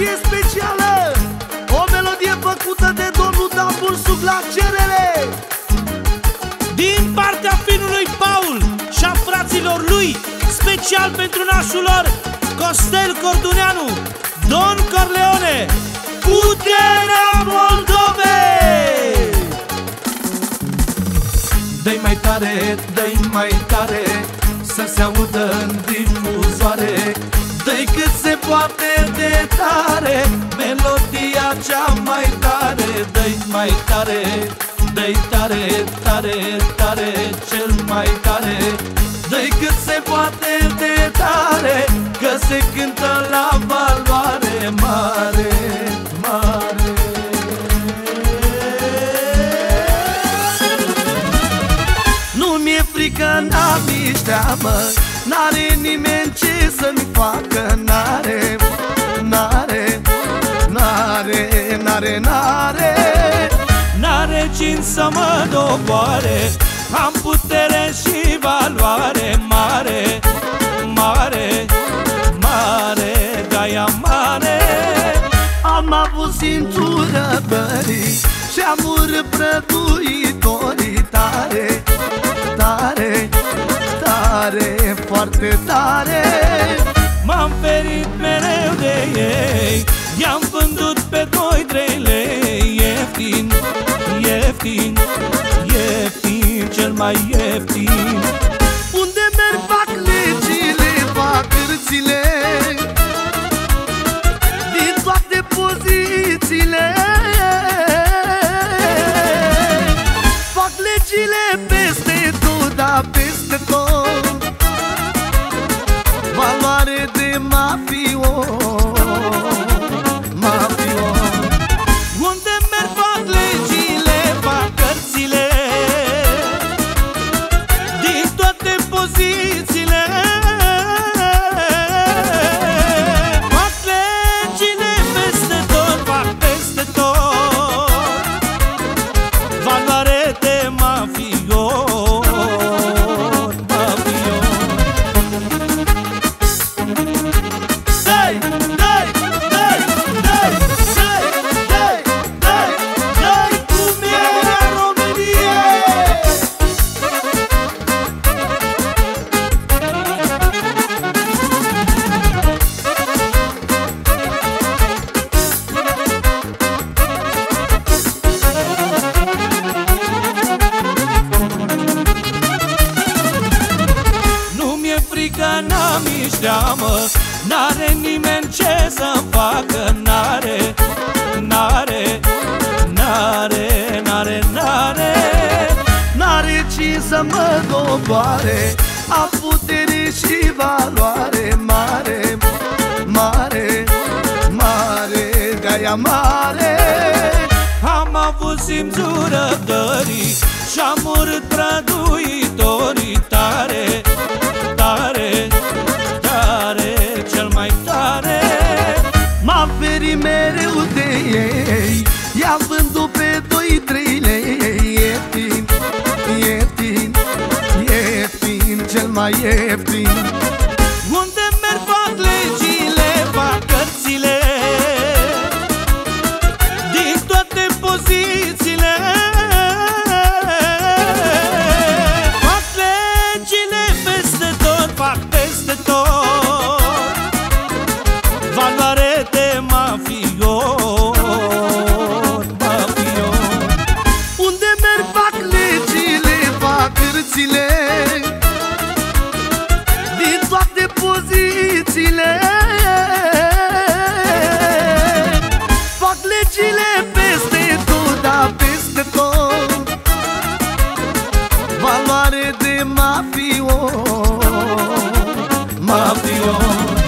dedicație specială. O melodie făcută de domnul Dabur sub la cerere Din partea finului Paul și a fraților lui Special pentru nașul lor Costel Corduneanu Don Corleone Puterea Moldovei! Dă-i mai tare, dă-i mai tare Să se audă în difuzoare Dă-i cât se poate de tare Melodia cea mai tare. Dă-i mai tare, dă-i tare, tare, tare Cel mai tare. Dă-i cât se poate de tare Că se cântă la valoare mare, mare. Nu mi-e frică, n-am nici teamă N-are nimeni ce să-mi facă N-are, n-are, n-are, n-are, n-are. N-are cine să mă doboare Am putere și valoare mare Mare, mare, gaia mare. Am avut simțură bării Și am urât prăduitorii tare Tare, tare, foarte tare. M-am ferit mereu de ei I-am vândut pe doi, trei lei. Ieftin, ieftin, ieftin Cel mai ieftin. Unde merg fac legile, fac cârțile Din toate pozițiile. Fac legile peste tot, da peste tot Valoare de mi-e frică, n-am nici teamă N-are nimeni ce să-mi facă N-are, n-are, n-are, n-are, n-are. N-are cine să mă doboare A putere și valoare mare, mare, mare, gaia mare. Am avut simțură dării Și-am urât prăduitorii M-am ferit mereu de ei. I-am vândut pe doi, trei lei. Ieftin, ieftin, ieftin, cel mai ieftin. Unde Valoare de mafio Mafio